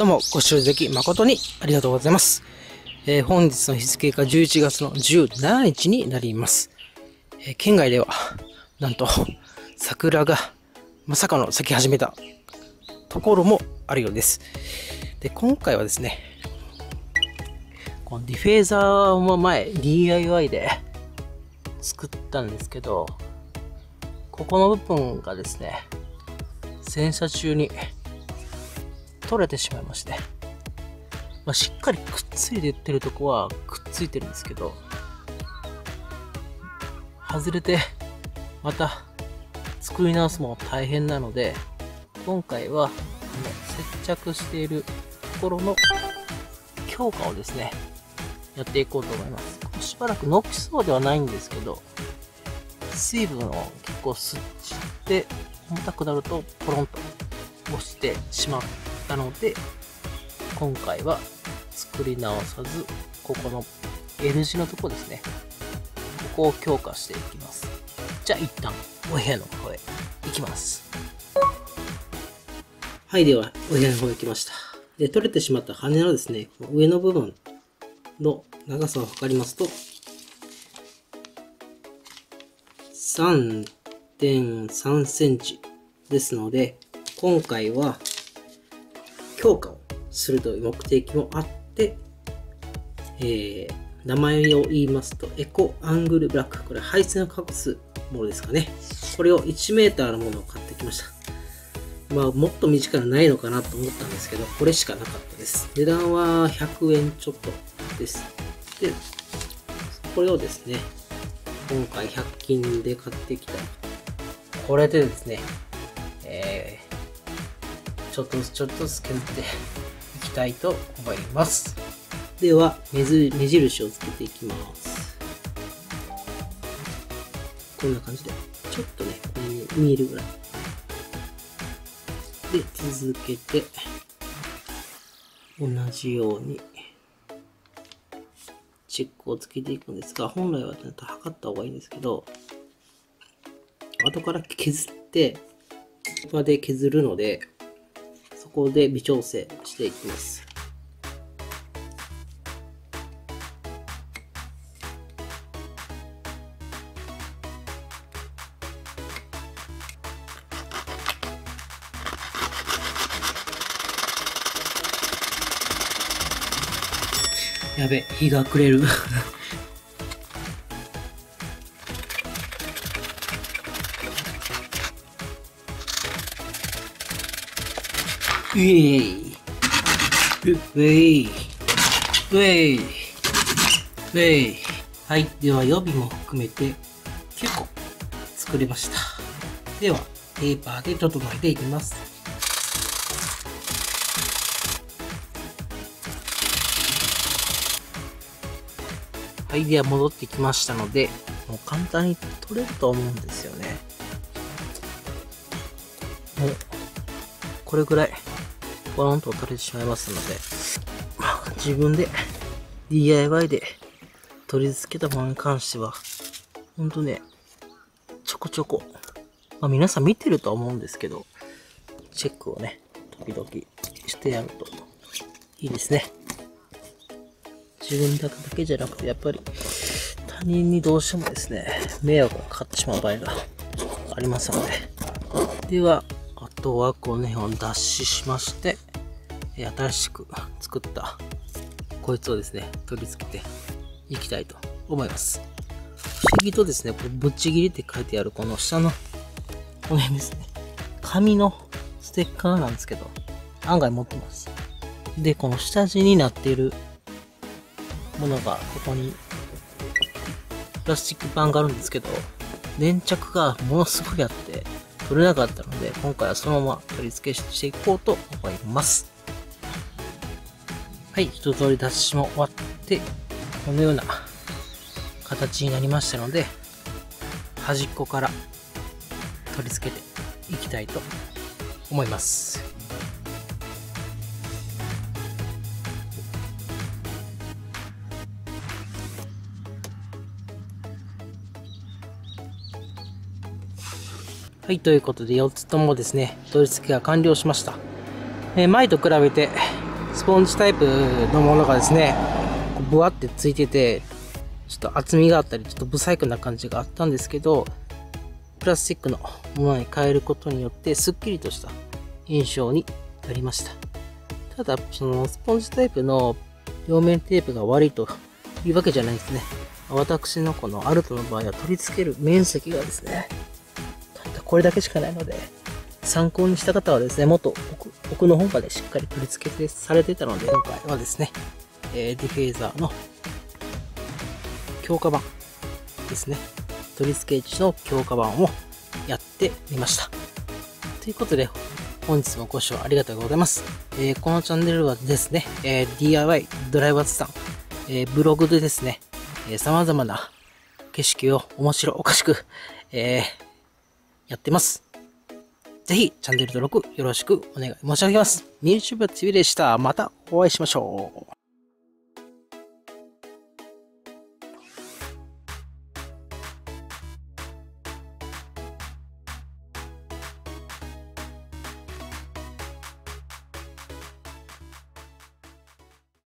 ともご視聴いただき誠にありがとうございます。えー、本日の日付が11月の17日になります。えー、県外では、なんと、桜がまさかの咲き始めたところもあるようです。で、今回はですね、このディフェーザーも前 DIY で作ったんですけど、ここの部分がですね、洗車中に取れてしまいまして、まあ、しっかりくっついてってるとこはくっついてるんですけど、外れてまた作り直すも大変なので、今回はこの接着しているところの強化をですね、やっていこうと思います。しばらくノきそうではないんですけど、水分を結構吸って重たくなるとポロンと落ちてしまったので、今回は作り直さず、ここの L 字のとこですね。ここを強化していきます。じゃあ一旦お部屋の方へ行きます。はい、ではお部屋の方へ来ました。で、取れてしまった羽のですね、上の部分の長さを測りますと、3.3センチですので、今回は強化をするという目的もあって、えー、名前を言いますと、エコアングルブラック。これ配線を隠すものですかね。これを 1m のものを買ってきました。まあ、もっと短いのないのかなと思ったんですけど、これしかなかったです。値段は100円ちょっとです。で、これをですね、今回100均で買ってきた。これでですね、ちょっとずつちょっとずつ削っていきたいと思います。では、目印をつけていきます。こんな感じで、ちょっとね、これに見えるぐらい。で、続けて、同じように、チェックをつけていくんですが、本来はちゃんと測った方がいいんですけど、後から削って、まで削るので、こで微調整していきます。やべ、日が暮れる。ウェイ。ウェイ。ウェイ。ウェイ。はい。では予備も含めて結構作りました。では、ペーパーで整えていきます。はい、では戻ってきましたので、もう簡単に取れると思うんですよね。もう、これぐらい、ポロンと取れてしまいますので、まあ、自分で DIY で取り付けたものに関しては、ほんとね、ちょこちょこ、まあ皆さん見てると思うんですけど、チェックをね、時々してやるといいですね。自分だけじゃなくて、やっぱり他人にどうしてもですね、迷惑がかかってしまう場合がありますので。では、あとはこの辺を脱脂しまして、新しく 作ったこいつをですね、取り付けていきたいと思います。不思議とですね、これぶっちぎりって書いてあるこの下の、この辺ですね。紙のステッカーなんですけど、案外持ってます。で、この下地になっているものがここにプラスチック板があるんですけど、粘着がものすごいあって取れなかったので、今回はそのまま取り付けしていこうと思います。はい、一通り脱脂も終わって、このような形になりましたので、端っこから取り付けていきたいと思います。はい、ということで4つともですね、取り付けが完了しました。えー、前と比べてスポンジタイプのものがですね、こうブワってついてて、ちょっと厚みがあったり、ちょっと不細工な感じがあったんですけど、プラスチックのものに変えることによって、すっきりとした印象になりました。ただ、そのスポンジタイプの両面テープが悪いというわけじゃないですね。私のこのアルトの場合は取り付ける面積がですね、これだけしかないので、参考にした方はですね、もっと奥奥の方までしっかり取り付けされてたので、今回はですね、えー、ディフェーザーの強化版ですね。取り付け位置の強化版をやってみました。ということで、本日もご視聴ありがとうございます。えー、このチャンネルはですね、えー、DIY ドライバーズさん、えー、ブログでですね、え様々な景色を面白おかしく、えやってます。ぜひ、チャンネル登録よろしくお願い申し上げます。ミュージューブ TV でした。またお会いしましょう。